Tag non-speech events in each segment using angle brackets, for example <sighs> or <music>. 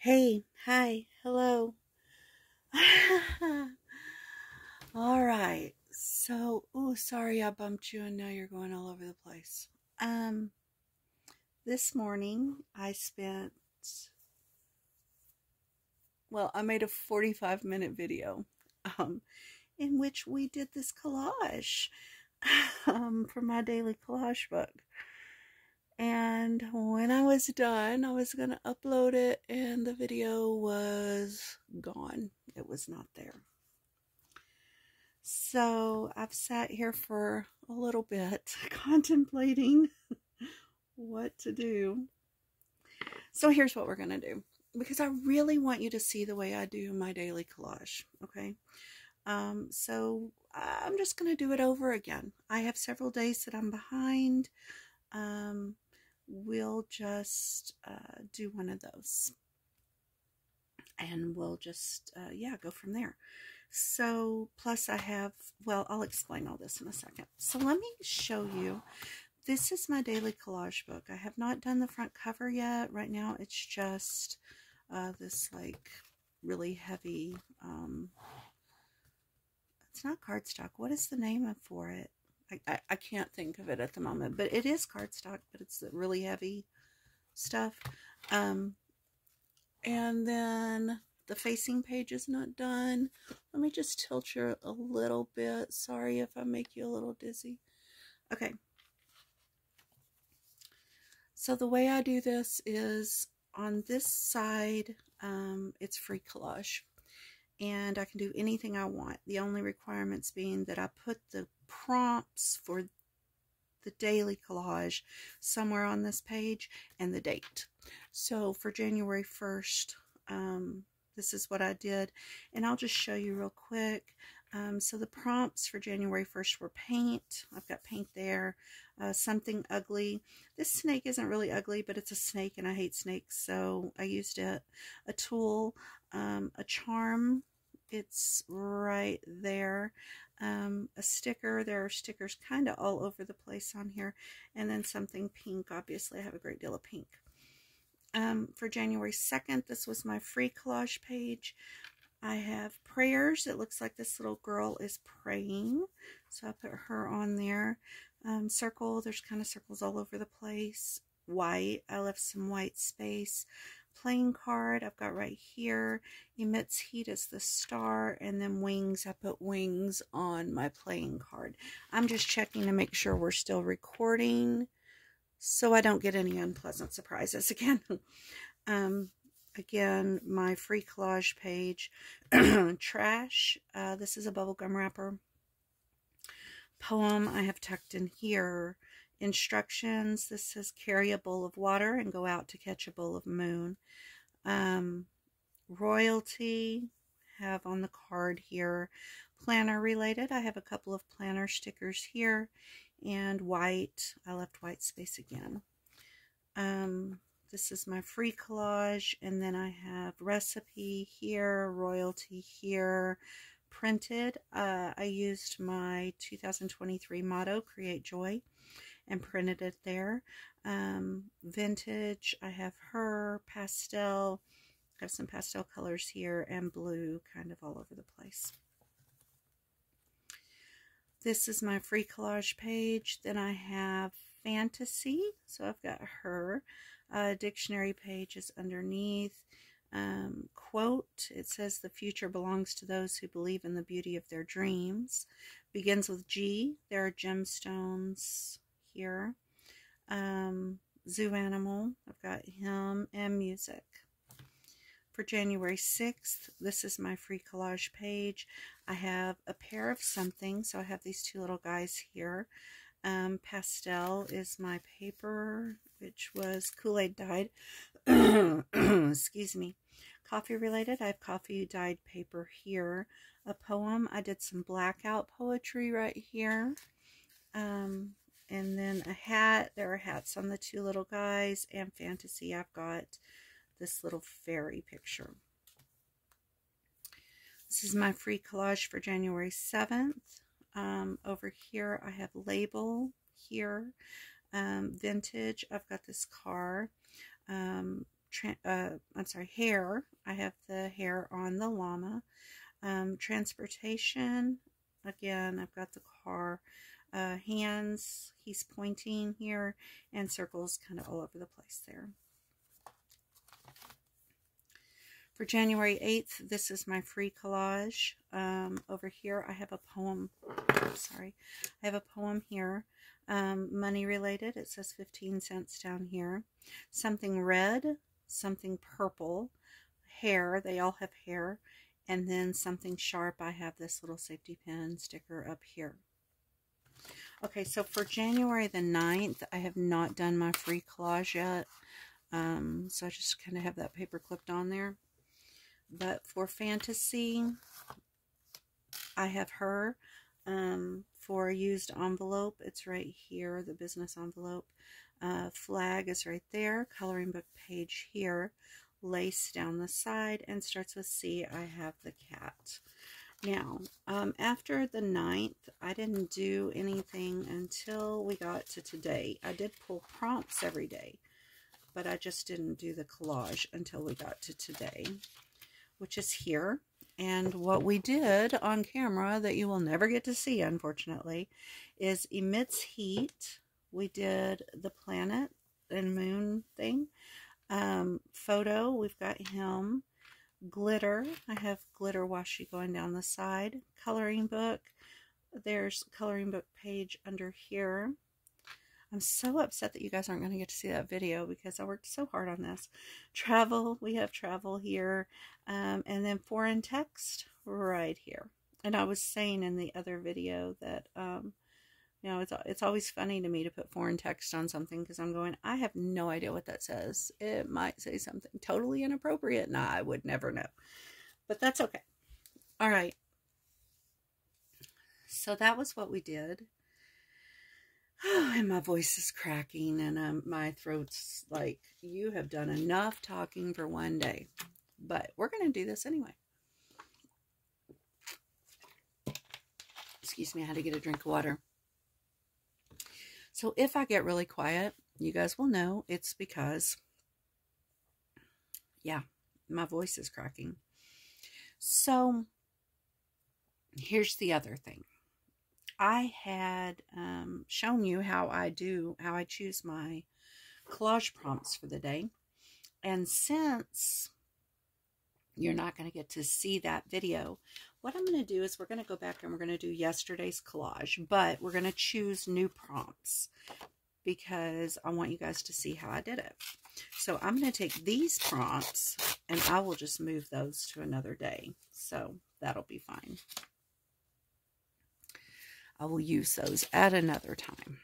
Hey, hi, hello. <laughs> all right. So, oh, sorry I bumped you and now you're going all over the place. Um, this morning I spent, well, I made a 45 minute video, um, in which we did this collage, <laughs> um, for my daily collage book. And when I was done, I was going to upload it, and the video was gone. It was not there. So I've sat here for a little bit <laughs> contemplating <laughs> what to do. So here's what we're going to do because I really want you to see the way I do my daily collage. Okay. Um, so I'm just going to do it over again. I have several days that I'm behind. Um, we'll just uh, do one of those. And we'll just, uh, yeah, go from there. So, plus I have, well, I'll explain all this in a second. So let me show you. This is my daily collage book. I have not done the front cover yet. Right now it's just uh, this like really heavy, um, it's not cardstock. What is the name for it? I, I, can't think of it at the moment, but it is cardstock, but it's really heavy stuff. Um, and then the facing page is not done. Let me just tilt you a little bit. Sorry if I make you a little dizzy. Okay. So the way I do this is on this side, um, it's free collage and I can do anything I want. The only requirements being that I put the prompts for the daily collage somewhere on this page and the date. So for January 1st, um, this is what I did. And I'll just show you real quick. Um, so the prompts for January 1st were paint. I've got paint there. Uh, something ugly. This snake isn't really ugly, but it's a snake and I hate snakes. So I used it. A tool, um, a charm. It's right there. Um, a sticker. There are stickers kind of all over the place on here. And then something pink. Obviously, I have a great deal of pink. Um, for January 2nd, this was my free collage page. I have prayers. It looks like this little girl is praying. So I put her on there. Um, circle. There's kind of circles all over the place. White. I left some white space playing card I've got right here. Emits heat as the star. And then wings. I put wings on my playing card. I'm just checking to make sure we're still recording. So I don't get any unpleasant surprises <laughs> again. um, again, my free collage page. <clears throat> Trash. Uh, this is a bubblegum wrapper. Poem I have tucked in here instructions. This says carry a bowl of water and go out to catch a bowl of moon. Um, royalty, have on the card here. Planner related, I have a couple of planner stickers here. And white, I left white space again. Um, this is my free collage. And then I have recipe here, royalty here, printed. Uh, I used my 2023 motto, Create Joy and printed it there. Um, vintage, I have her, pastel, I have some pastel colors here, and blue kind of all over the place. This is my free collage page. Then I have fantasy, so I've got her. Uh, dictionary page is underneath. Um, quote, it says the future belongs to those who believe in the beauty of their dreams. Begins with G. There are gemstones here. Um, zoo animal, I've got him, and music. For January 6th, this is my free collage page. I have a pair of something, so I have these two little guys here. Um, pastel is my paper, which was Kool-Aid dyed. <coughs> Excuse me. Coffee related, I have coffee dyed paper here. A poem, I did some blackout poetry right here. Um, and then a hat. There are hats on the two little guys. And fantasy, I've got this little fairy picture. This is my free collage for January 7th. Um, over here, I have label here. Um, vintage, I've got this car. Um, uh, I'm sorry, hair. I have the hair on the llama. Um, transportation, again, I've got the car. Uh, hands, he's pointing here, and circles kind of all over the place there. For January 8th, this is my free collage. Um, over here, I have a poem. Sorry. I have a poem here. Um, money related. It says 15 cents down here. Something red, something purple, hair. They all have hair. And then something sharp. I have this little safety pin sticker up here. Okay, so for January the 9th, I have not done my free collage yet. Um, so I just kind of have that paper clipped on there. But for fantasy, I have her. Um, for used envelope, it's right here, the business envelope. Uh, flag is right there. Coloring book page here. Lace down the side and starts with C. I have the cat. Now, um, after the 9th, I didn't do anything until we got to today. I did pull prompts every day, but I just didn't do the collage until we got to today, which is here. And what we did on camera that you will never get to see, unfortunately, is emits heat. We did the planet and moon thing. Um, photo, we've got him glitter. I have glitter washi going down the side. Coloring book. There's coloring book page under here. I'm so upset that you guys aren't going to get to see that video because I worked so hard on this. Travel, we have travel here. Um, and then foreign text right here. And I was saying in the other video that um, you know, it's, it's always funny to me to put foreign text on something because I'm going, I have no idea what that says. It might say something totally inappropriate. Nah, I would never know. But that's okay. All right. So that was what we did. Oh, <sighs> and my voice is cracking and um, my throat's like, you have done enough talking for one day. But we're going to do this anyway. Excuse me, I had to get a drink of water. So if I get really quiet, you guys will know it's because, yeah, my voice is cracking. So here's the other thing. I had um, shown you how I do, how I choose my collage prompts for the day. And since you're not going to get to see that video, what I'm going to do is we're going to go back and we're going to do yesterday's collage, but we're going to choose new prompts because I want you guys to see how I did it. So I'm going to take these prompts and I will just move those to another day. So that'll be fine. I will use those at another time.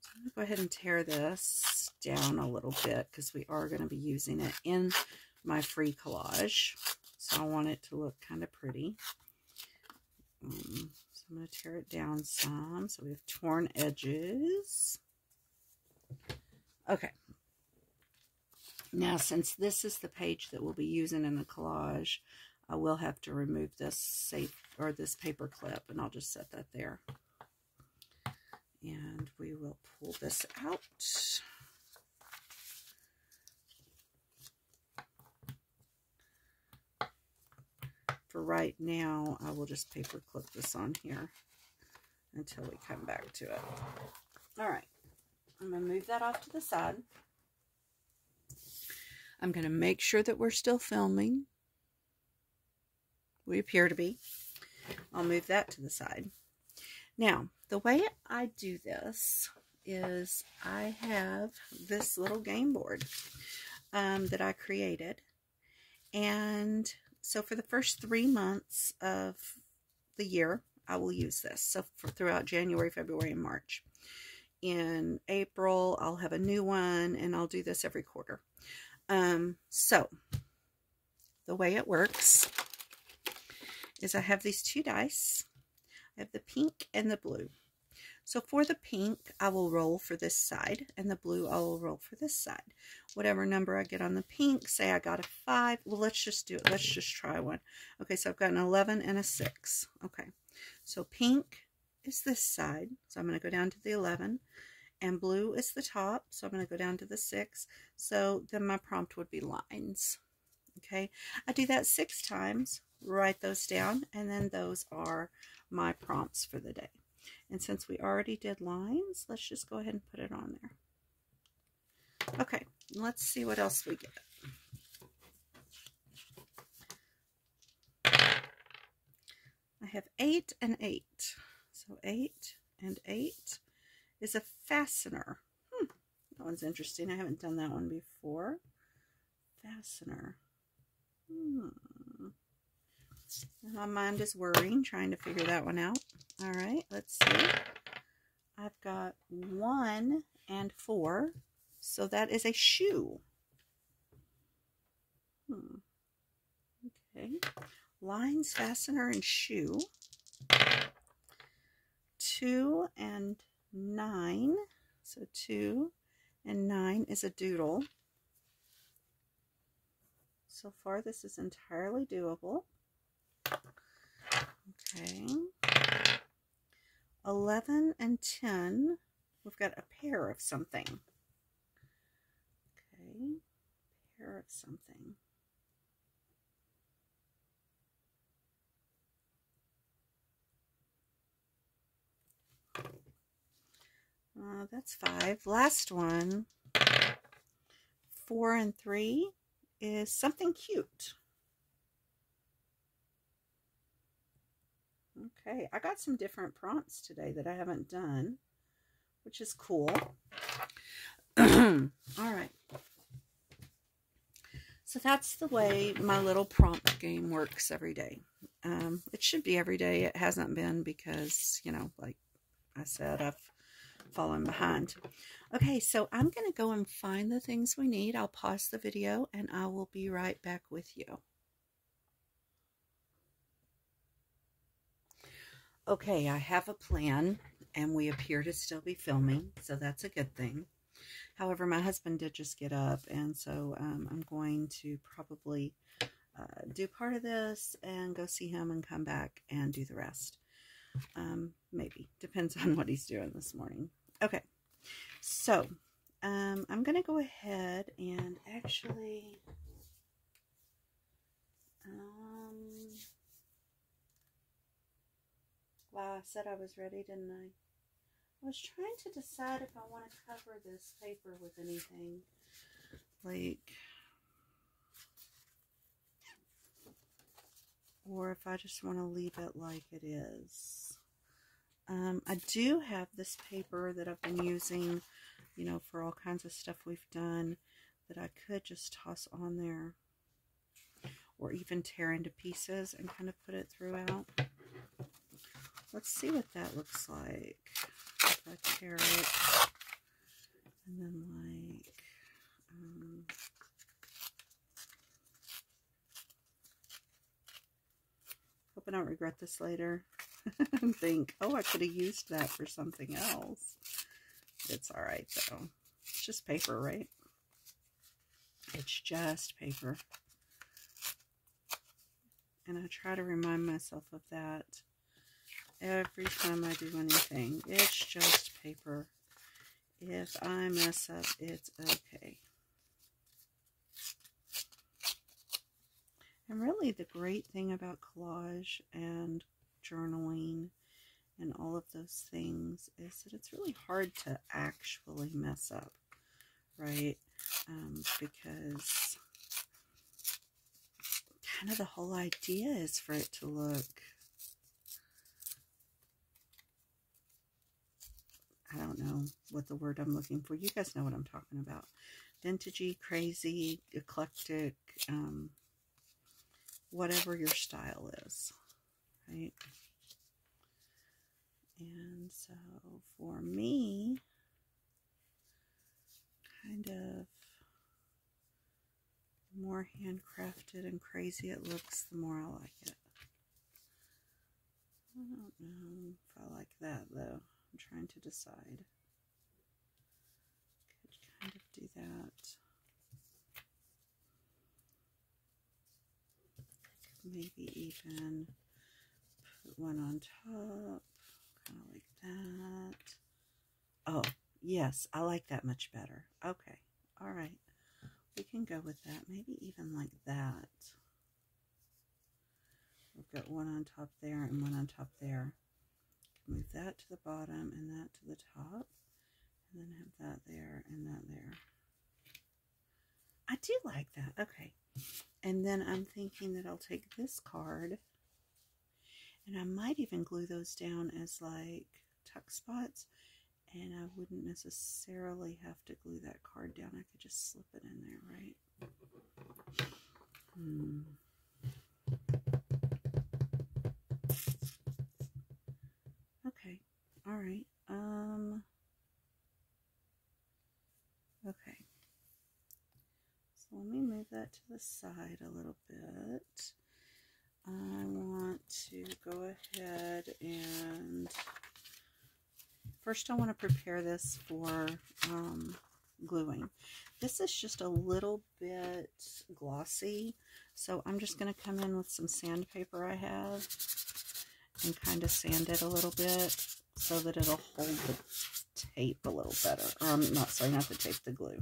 So I'm going to go ahead and tear this down a little bit because we are going to be using it in my free collage. So I want it to look kind of pretty. Um, so I'm going to tear it down some. So we have torn edges. Okay. Now, since this is the page that we'll be using in the collage, I will have to remove this safe or this paper clip, and I'll just set that there. And we will pull this out. For right now, I will just paper clip this on here until we come back to it. All right, I'm going to move that off to the side. I'm going to make sure that we're still filming. We appear to be. I'll move that to the side. Now, the way I do this is I have this little game board um, that I created. And so for the first three months of the year, I will use this. So for throughout January, February, and March. In April, I'll have a new one, and I'll do this every quarter. Um, so the way it works is I have these two dice. I have the pink and the blue. So for the pink, I will roll for this side, and the blue, I will roll for this side. Whatever number I get on the pink, say I got a 5. Well, let's just do it. Let's just try one. Okay, so I've got an 11 and a 6. Okay, so pink is this side. So I'm going to go down to the 11, and blue is the top. So I'm going to go down to the six. So then my prompt would be lines. Okay, I do that six times, write those down, and then those are my prompts for the day. And since we already did lines, let's just go ahead and put it on there. Okay, let's see what else we get. I have eight and eight. So eight and eight is a fastener. Hmm, that one's interesting. I haven't done that one before. Fastener. Hmm. My mind is worrying, trying to figure that one out. All right, let's see. I've got one and four. So that is a shoe. Hmm. Okay. Lines, fastener, and shoe. Two and nine. So two and nine is a doodle. So far, this is entirely doable. Okay. 11 and 10, we've got a pair of something. Okay, pair of something. Uh, that's five. Last one, four and three, is something cute. Okay, I got some different prompts today that I haven't done, which is cool. <clears throat> All right. So that's the way my little prompt game works every day. Um, it should be every day. It hasn't been because, you know, like I said, I've fallen behind. Okay, so I'm going to go and find the things we need. I'll pause the video and I will be right back with you. Okay, I have a plan and we appear to still be filming, so that's a good thing. However, my husband did just get up and so um, I'm going to probably uh, do part of this and go see him and come back and do the rest. Um, maybe. Depends on what he's doing this morning. Okay. So, um, I'm going to go ahead and actually... Um, wow, I said I was ready, didn't I? I was trying to decide if I want to cover this paper with anything. Like... Or if I just want to leave it like it is. Um, I do have this paper that I've been using, you know, for all kinds of stuff we've done that I could just toss on there or even tear into pieces and kind of put it throughout. Let's see what that looks like. Tear it and then like, um, hope I don't regret this later. <laughs> and think, oh, I could have used that for something else. It's all right, though. It's just paper, right? It's just paper. And I try to remind myself of that every time I do anything. It's just paper. If I mess up, it's okay. And really the great thing about collage and journaling and all of those things is that it's really hard to actually mess up, right? Um, because kind of the whole idea is for it to look I don't know what the word I'm looking for. You guys know what I'm talking about. Vintagey, crazy, eclectic, um, whatever your style is right? And so for me, kind of the more handcrafted and crazy it looks, the more I like it. I don't know if I like that though. I'm trying to decide. Could kind of do that. Maybe even put one on top, kind of like that. Oh, Yes, I like that much better. Okay. All right. We can go with that. Maybe even like that. We've got one on top there and one on top there. Move that to the bottom and that to the top. And then have that there and that there. I do like that. Okay. And then I'm thinking that I'll take this card and I might even glue those down as like tuck spots and I wouldn't necessarily have to glue that card down. I could just slip it in there, right? Hmm. All right. Um. Okay. So let me move that to the side a little bit. I want to go ahead and first I want to prepare this for um, gluing. This is just a little bit glossy, so I'm just going to come in with some sandpaper I have and kind of sand it a little bit so that it'll hold the tape a little better. Um, not sorry, not the tape, the glue.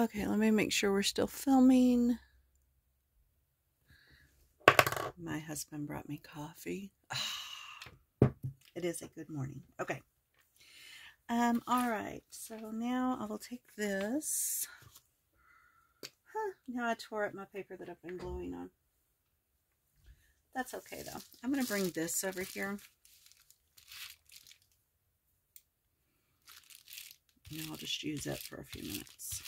Okay, let me make sure we're still filming. My husband brought me coffee. it is a good morning. Okay. Um, all right, so now I will take this. Huh, now I tore up my paper that I've been gluing on. That's okay, though. I'm going to bring this over here. And I'll just use it for a few minutes.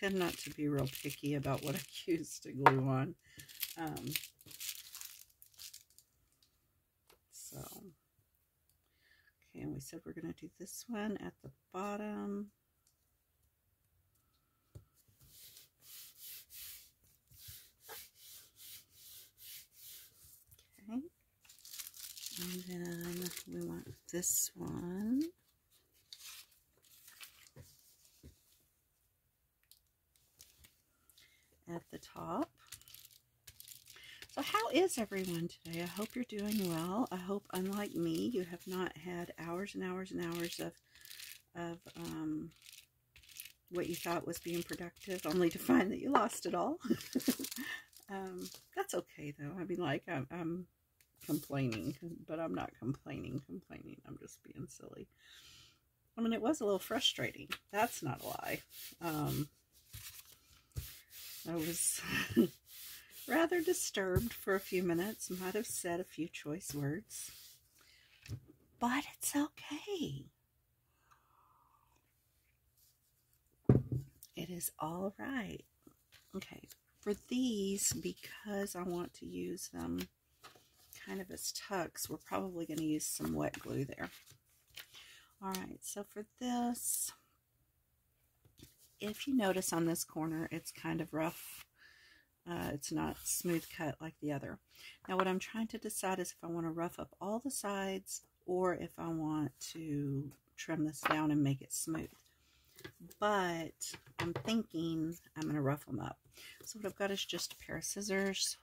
Tend not to be real picky about what <laughs> I use to glue on. Um, so, okay, and we said we're going to do this one at the bottom. Okay, and then we want this one. At the top. So how is everyone today? I hope you're doing well. I hope, unlike me, you have not had hours and hours and hours of, of um, what you thought was being productive, only to find that you lost it all. <laughs> um, that's okay, though. I mean, like, I'm, I'm complaining, but I'm not complaining, complaining. I'm just being silly. I mean, it was a little frustrating. That's not a lie. Um, I was <laughs> rather disturbed for a few minutes, might have said a few choice words, but it's okay. It is all right. Okay, for these, because I want to use them kind of as tucks, we're probably going to use some wet glue there. All right, so for this, if you notice on this corner, it's kind of rough. Uh, it's not smooth cut like the other. Now what I'm trying to decide is if I want to rough up all the sides or if I want to trim this down and make it smooth. But I'm thinking I'm going to rough them up. So what I've got is just a pair of scissors.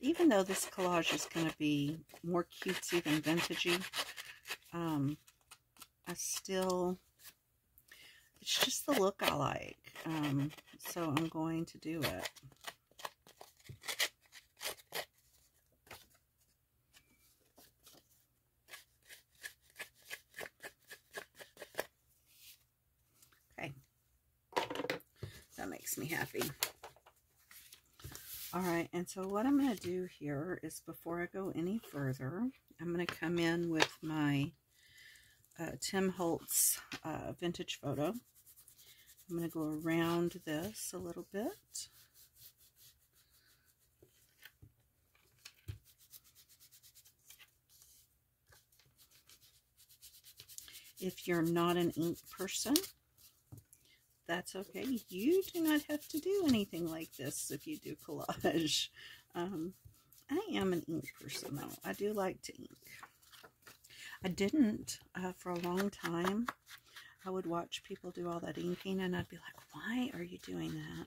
Even though this collage is going to be more cutesy than vintagey, um, I still, it's just the look I like. Um, so I'm going to do it. Okay. That makes me happy. All right, and so what I'm going to do here is before I go any further, I'm going to come in with my uh, Tim Holtz uh, vintage photo. I'm going to go around this a little bit. If you're not an ink person, that's okay. You do not have to do anything like this if you do collage. <laughs> Um, I am an ink person, though. I do like to ink. I didn't uh, for a long time. I would watch people do all that inking, and I'd be like, why are you doing that?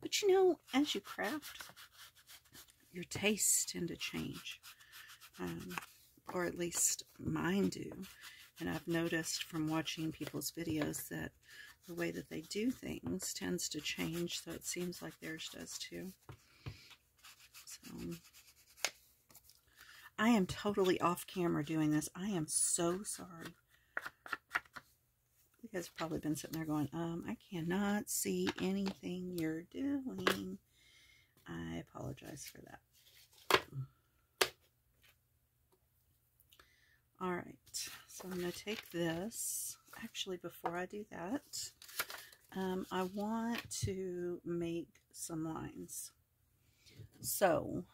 But you know, as you craft, your tastes tend to change. Um, or at least mine do. And I've noticed from watching people's videos that the way that they do things tends to change, so it seems like theirs does too. So, I am totally off camera doing this. I am so sorry. You guys have probably been sitting there going, um, I cannot see anything you're doing. I apologize for that. All right, so I'm going to take this. Actually, before I do that, um, I want to make some lines. So,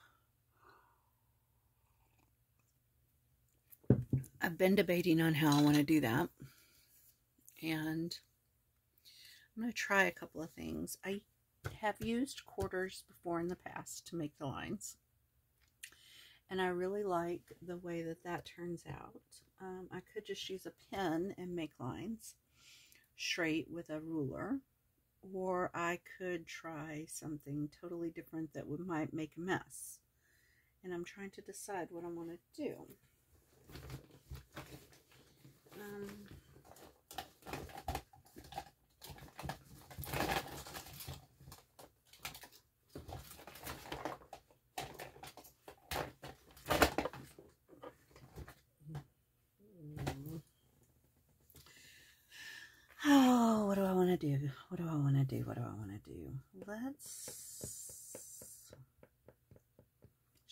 I've been debating on how I want to do that. And I'm going to try a couple of things. I have used quarters before in the past to make the lines. And I really like the way that that turns out. Um, I could just use a pen and make lines straight with a ruler. Or I could try something totally different that would, might make a mess. And I'm trying to decide what I want to do. Um, Oh, what do I want to do? What do I want to do? What do I want to do? Let's.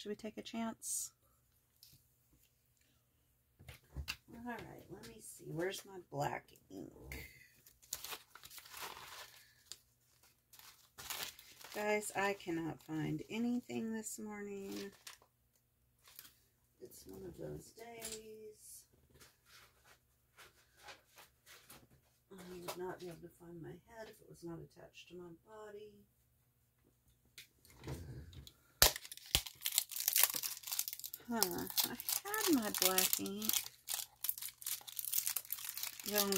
Should we take a chance? All right, let me see. Where's my black ink? Guys, I cannot find anything this morning. It's one of those days. I would not be able to find my head if it was not attached to my body. Huh, I had my black ink. Well,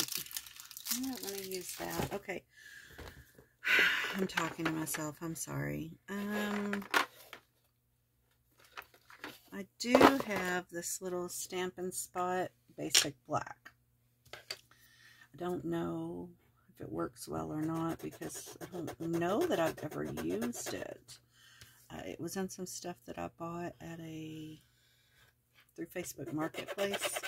I'm not going to use that. Okay. <sighs> I'm talking to myself. I'm sorry. Um, I do have this little Stampin' Spot Basic Black. I don't know if it works well or not because I don't know that I've ever used it. Uh, it was in some stuff that I bought at a through Facebook Marketplace.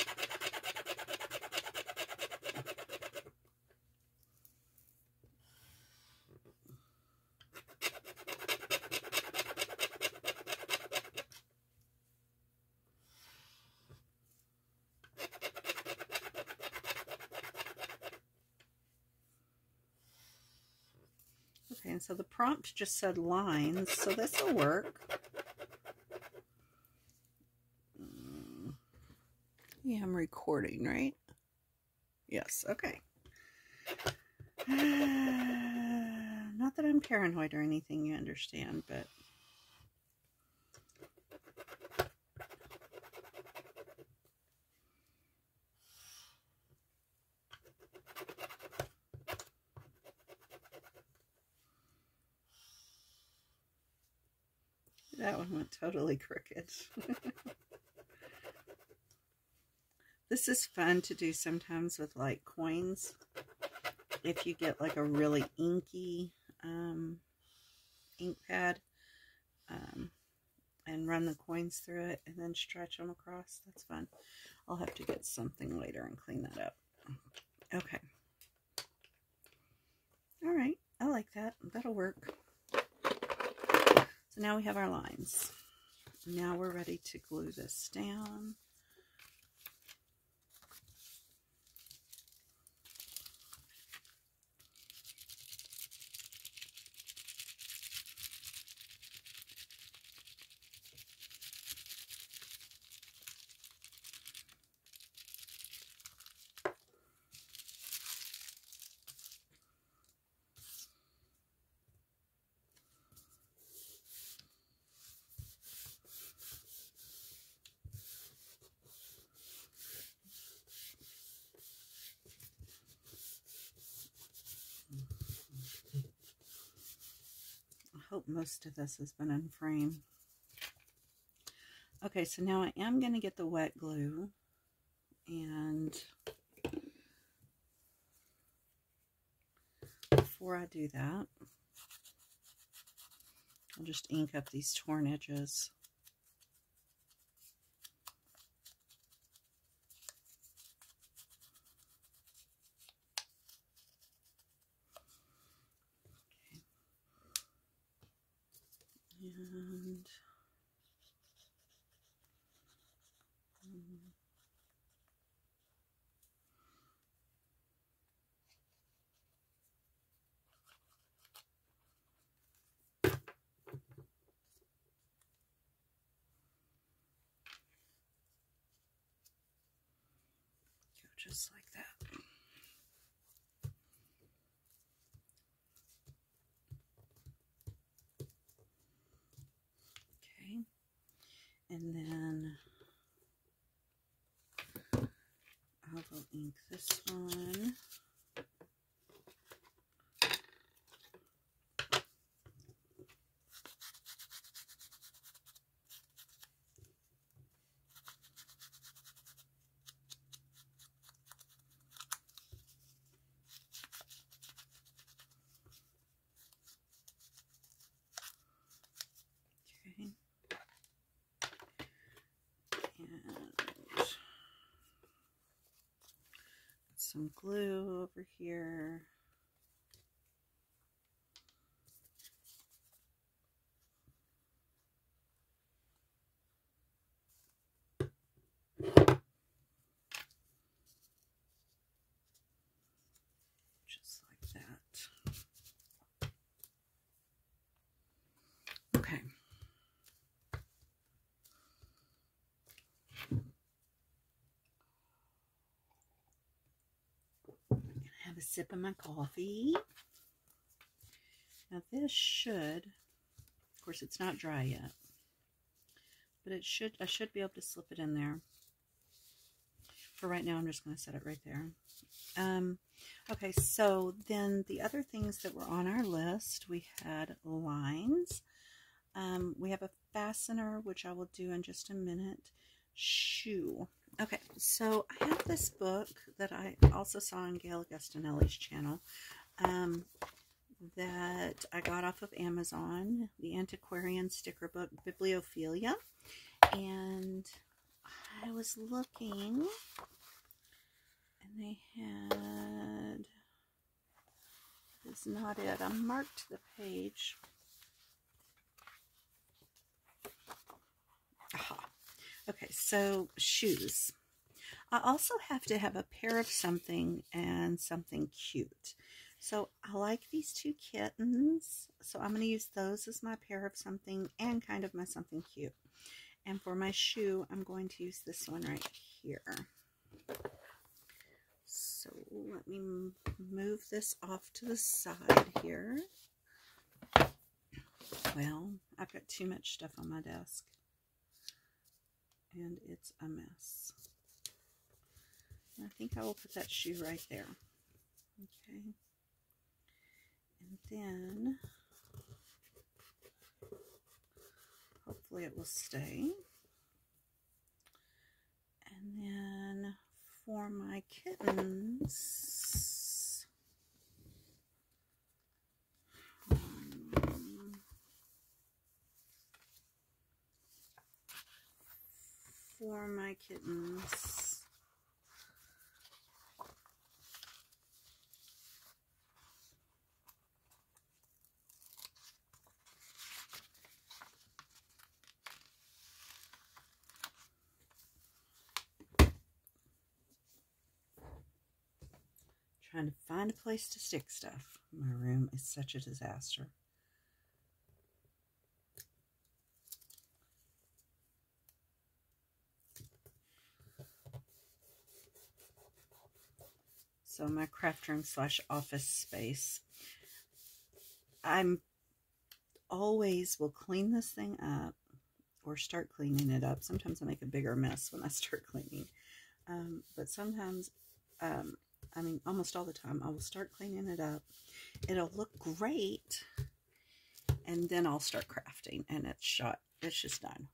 Okay, and so the prompt just said lines, so this will work. I'm recording, right? Yes, okay. <sighs> not that I'm paranoid or anything, you understand, but That one went totally crooked. <laughs> this is fun to do sometimes with like coins. If you get like a really inky um, ink pad um, and run the coins through it and then stretch them across, that's fun. I'll have to get something later and clean that up. Okay. All right. I like that. That'll work. So now we have our lines. Now we're ready to glue this down. hope most of this has been in frame. Okay, so now I am going to get the wet glue and before I do that, I'll just ink up these torn edges. And um, just like that. Okay, and then I will ink this one. Some glue over here. Just like that. Okay. A sip of my coffee. Now this should, of course it's not dry yet, but it should, I should be able to slip it in there. For right now, I'm just going to set it right there. Um, okay, so then the other things that were on our list, we had lines. Um, we have a fastener, which I will do in just a minute. Shoe. Okay, so I have this book that I also saw on Gail Augustinelli's channel um, that I got off of Amazon, the Antiquarian Sticker Book, Bibliophilia. And I was looking, and they had, is not it, I marked the page. Aha. Okay, so shoes. I also have to have a pair of something and something cute. So I like these two kittens. So I'm going to use those as my pair of something and kind of my something cute. And for my shoe, I'm going to use this one right here. So let me move this off to the side here. Well, I've got too much stuff on my desk and it's a mess. I think I will put that shoe right there. Okay. And then, hopefully it will stay. And then for my kittens, for my kittens. Trying to find a place to stick stuff. My room is such a disaster. So my craft room slash office space. I'm always will clean this thing up or start cleaning it up. Sometimes I make a bigger mess when I <laughs> start cleaning. Um, but sometimes, um, I mean, almost all the time, I will start cleaning it up. It'll look great. and then I'll start crafting and it's shot. It's just done.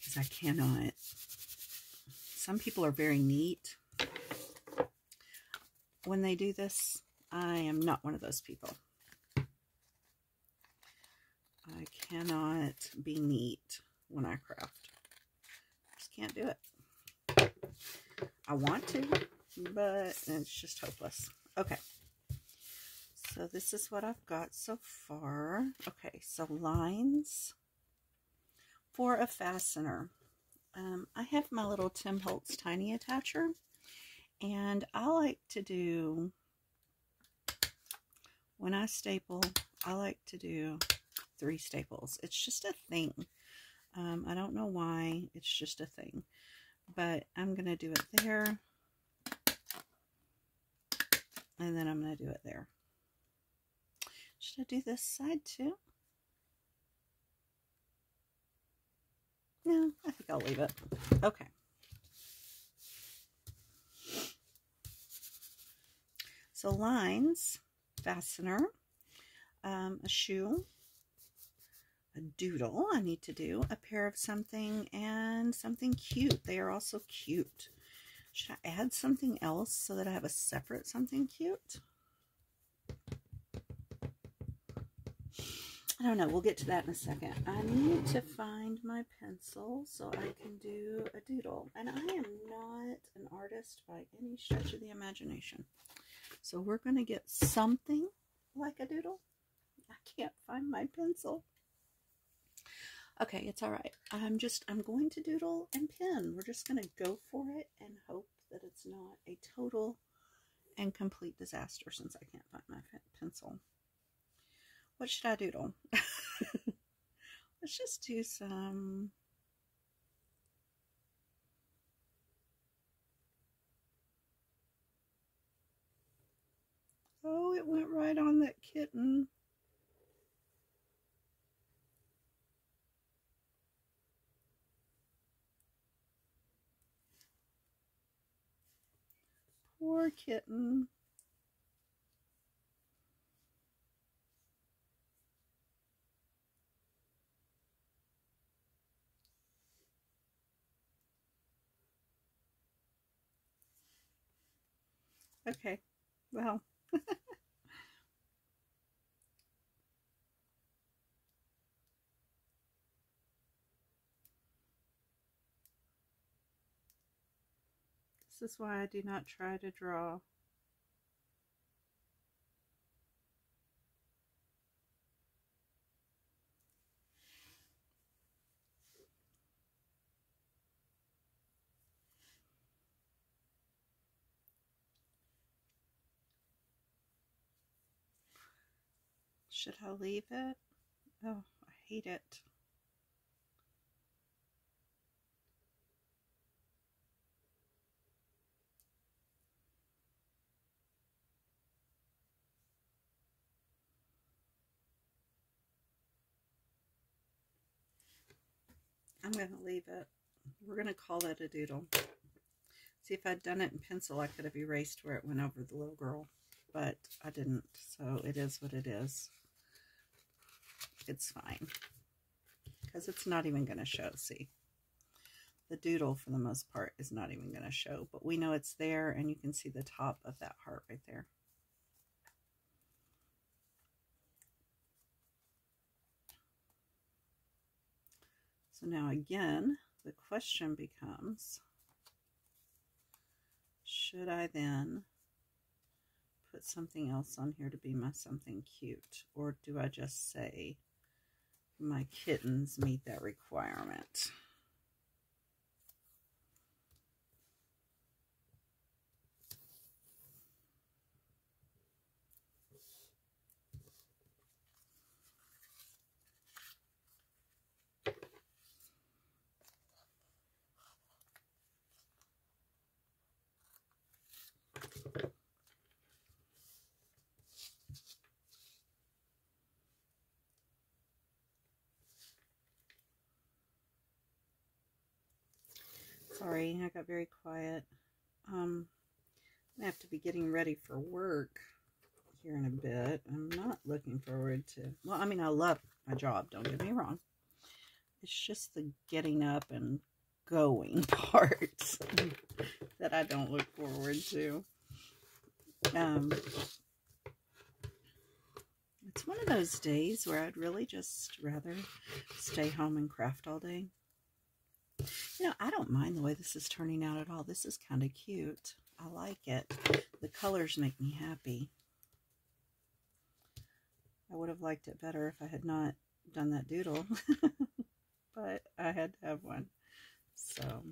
Because I cannot. Some people are very neat when they do this. I am not one of those people. I cannot be neat when I craft. Just can't do it. I want to, but it's just hopeless. Okay. So this is what I've got so far. Okay, so lines for a fastener. Um, I have my little Tim Holtz tiny attacher, and I like to do, when I staple, I like to do three staples. It's just a thing. Um, I don't know why. It's just a thing. But I'm going to do it there. And then I'm to do it there. Should I do this side too? No, I think I'll leave it. Okay. So lines, fastener, um, a shoe, a doodle I need to do, a pair of something, and something cute. They are also cute. Should I add something else so that I have a separate something cute? I don't know. We'll get to that in a second. I need to find my pencil so I can do a doodle. And I am not an artist by any stretch of the imagination. So we're going to get something like a doodle. I can't find my pencil. Okay, it's all right. I'm just, I'm going to doodle and pin. We're just going to go for it and hope that it's not a total and complete disaster since I can't find my pencil. What should I doodle? <laughs> Let's just do some... Oh, it went right on that kitten. Poor kitten. Okay, well. <laughs> This is why I do not try to draw. Should I leave it? Oh, I hate it. I'm going to leave it. We're going to call that a doodle. See, if I'd done it in pencil, I could have erased where it went over the little girl. But I didn't, so it is what it is. It's fine. Because it's not even going to show, see. The doodle, for the most part, is not even going to show. But we know it's there, and you can see the top of that heart right there. So now again, the question becomes, should I then put something else on here to be my something cute? Or do I just say my kittens meet that requirement? Sorry, I got very quiet. Um, I have to be getting ready for work. here in a bit. I'm not looking forward to, well, I mean, I love my job, don't get me wrong. It's just the getting up and going <laughs> part that I don't look forward to. Um, it's one of those days where I'd really just rather stay home and craft all day. You know, I don't mind the way this is turning out at all. This is kind of cute. I like it. The colors make me happy. I would have liked it better if I had not done that doodle. <laughs> but I had to have one. So,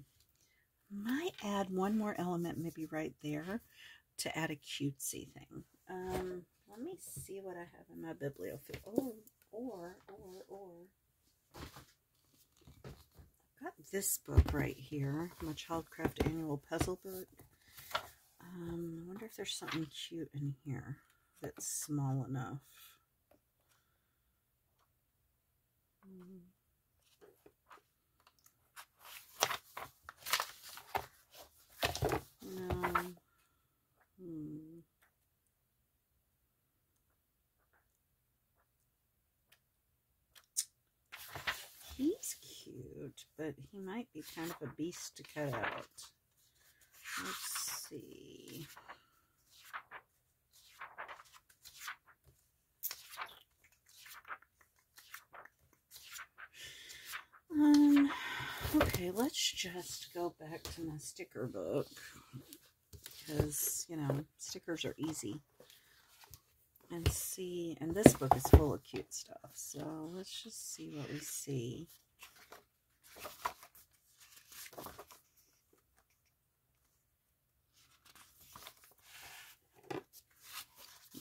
might add one more element maybe right there to add a cutesy thing. Um, let me see what I have in my bibliophile. Oh, or, or, or. Got this book right here, my Childcraft Annual Puzzle Book. Um, I wonder if there's something cute in here that's small enough. Mm. No. Hmm. He's cute, but he might be kind of a beast to cut out. Let's see. Um, okay, let's just go back to my sticker book because, you know, stickers are easy. And see, and this book is full of cute stuff. So let's just see what we see.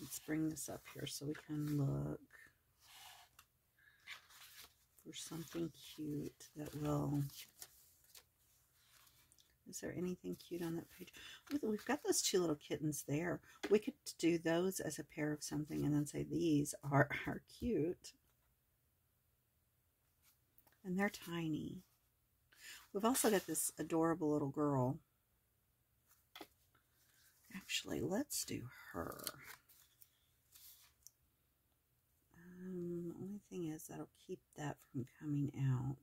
Let's bring this up here so we can look for something cute that will is there anything cute on that page? We've got those two little kittens there. We could do those as a pair of something and then say these are, are cute. And they're tiny. We've also got this adorable little girl. Actually, let's do her. Um, the only thing is that'll keep that from coming out.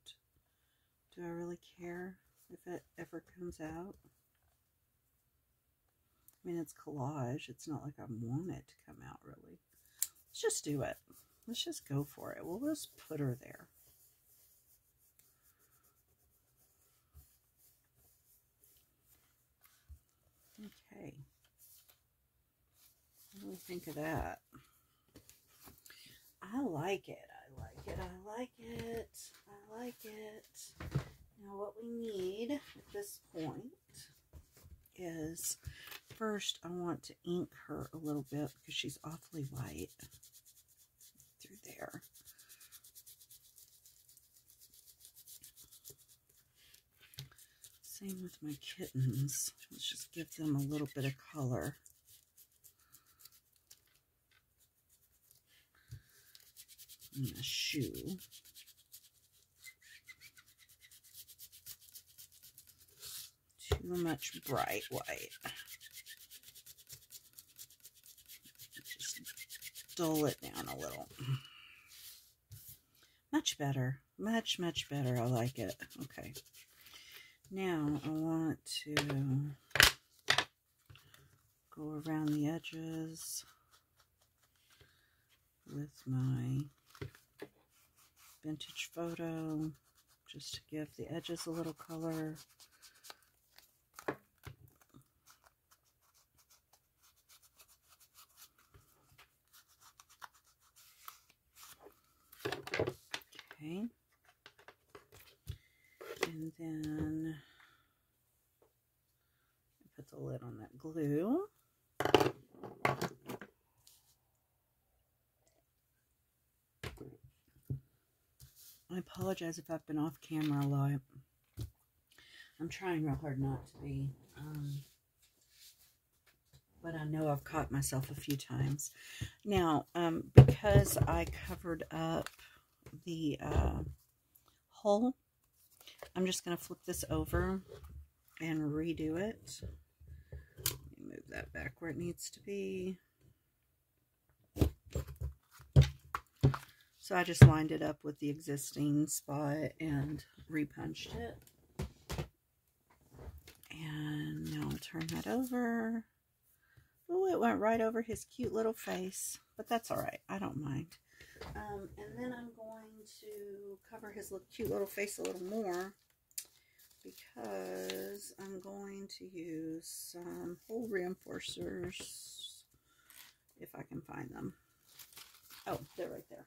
Do I really care? if it ever comes out. I mean, it's collage. It's not like I want it to come out, really. Let's just do it. Let's just go for it. We'll just put her there. Okay. What do we think of that? I like it. I like it. I like it. I like it. Now what we need at this point is first I want to ink her a little bit because she's awfully white through there. Same with my kittens. Let's just give them a little bit of color. And a shoe. too much bright white. Just dull it down a little. Much better. Much, much better. I like it. Okay. Now I want to go around the edges with my vintage photo just to give the edges a little color. Okay. And then put the lid on that glue. I apologize if I've been off camera a lot. I'm trying real hard not to be. Um, but I know I've caught myself a few times. Now, um, because I covered up the uh, hole. I'm just going to flip this over and redo it. move that back where it needs to be. So I just lined it up with the existing spot and repunched it. And now I'll turn that over. Oh, it went right over his cute little face, but that's all right. I don't mind. Um, and then I'm going to cover his little, cute little face a little more because I'm going to use some hole reinforcers if I can find them. Oh, they're right there.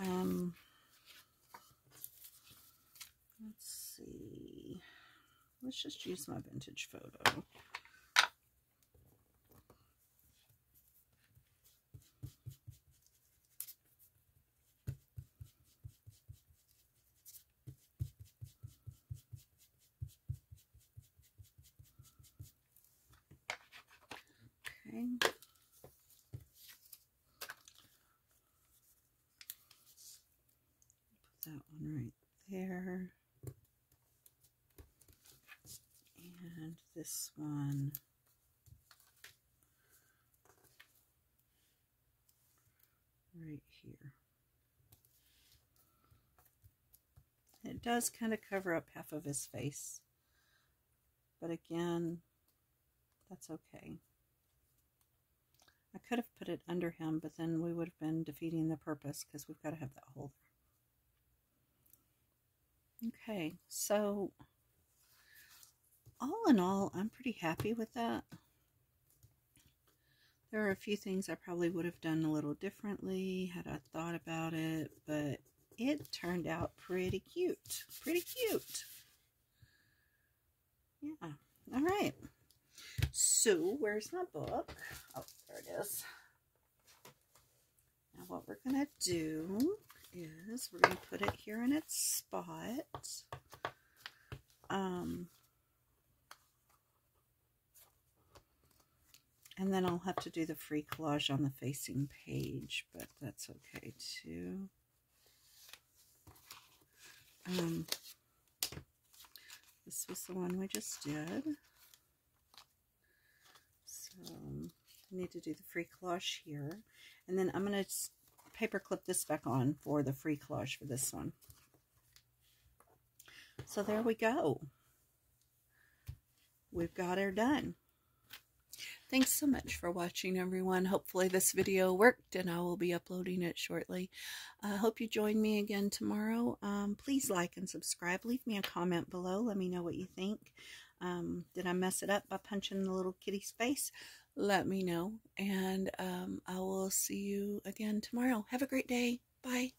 Um, let's see. Let's just use my vintage photo. Okay. Put that one right there. And this one right here. It does kind of cover up half of his face. But again, that's okay. I could have put it under him, but then we would have been defeating the purpose because we've got to have that hole Okay, so all in all, I'm pretty happy with that. There are a few things I probably would have done a little differently had I thought about it, but it turned out pretty cute. Pretty cute. Yeah. All right. So, where's my book? Oh, there it is. Now, what we're going to do is we're going to put it here in its spot. Um, and then I'll have to do the free collage on the facing page, but that's okay too. Um, this was the one we just did. So I need to do the free collage here. And then I'm going to paper clip this back on for the free collage for this one. So there we go. We've got her done. Thanks so much for watching, everyone. Hopefully this video worked, and I will be uploading it shortly. I uh, hope you join me again tomorrow. Um, please like and subscribe. Leave me a comment below. Let me know what you think. Um, did I mess it up by punching the little kitty's face? Let me know, and um, I will see you again tomorrow. Have a great day. Bye.